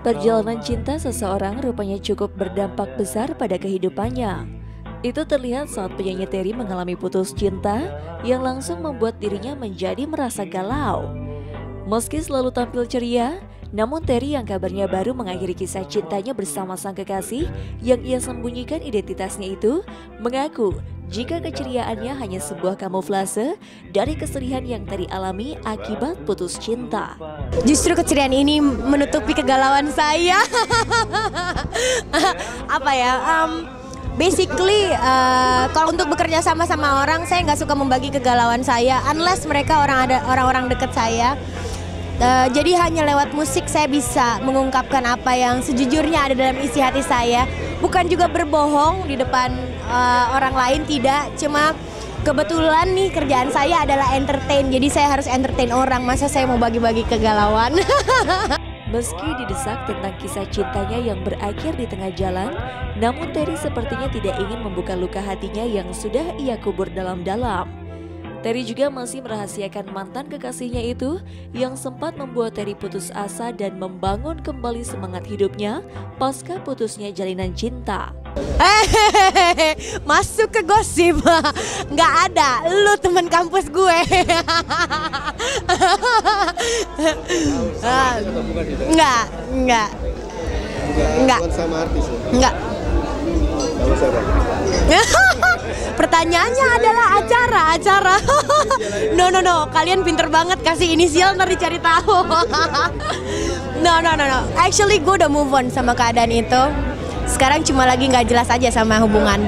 Perjalanan cinta seseorang rupanya cukup berdampak besar pada kehidupannya. Itu terlihat saat penyanyi Terry mengalami putus cinta yang langsung membuat dirinya menjadi merasa galau. Meski selalu tampil ceria, namun Terry yang kabarnya baru mengakhiri kisah cintanya bersama sang kekasih yang ia sembunyikan identitasnya itu mengaku jika keceriaannya hanya sebuah kamuflase dari kesedihan yang Terry alami akibat putus cinta. Justru keceriaan ini menutupi kegalauan saya. Apa ya? Um, basically, uh, kalau untuk bekerja sama sama orang, saya nggak suka membagi kegalauan saya, unless mereka orang ada orang-orang dekat saya. Uh, jadi hanya lewat musik saya bisa mengungkapkan apa yang sejujurnya ada dalam isi hati saya. Bukan juga berbohong di depan uh, orang lain tidak, cuma kebetulan nih kerjaan saya adalah entertain. Jadi saya harus entertain orang. Masa saya mau bagi-bagi kegalauan? Meski didesak tentang kisah cintanya yang berakhir di tengah jalan, namun Terry sepertinya tidak ingin membuka luka hatinya yang sudah ia kubur dalam-dalam. Terry juga masih merahasiakan mantan kekasihnya itu yang sempat membuat Terry putus asa dan membangun kembali semangat hidupnya pasca putusnya jalinan cinta. Hehehe, masuk ke gosip nggak ada lu teman kampus gue nggak nggak nggak sama artis ya? nggak? Pertanyaannya adalah acara, acara. no no no, kalian pinter banget kasih inisial ntar dicari tahu. no no no no, actually gue udah move on sama keadaan itu. Sekarang cuma lagi nggak jelas aja sama hubungan.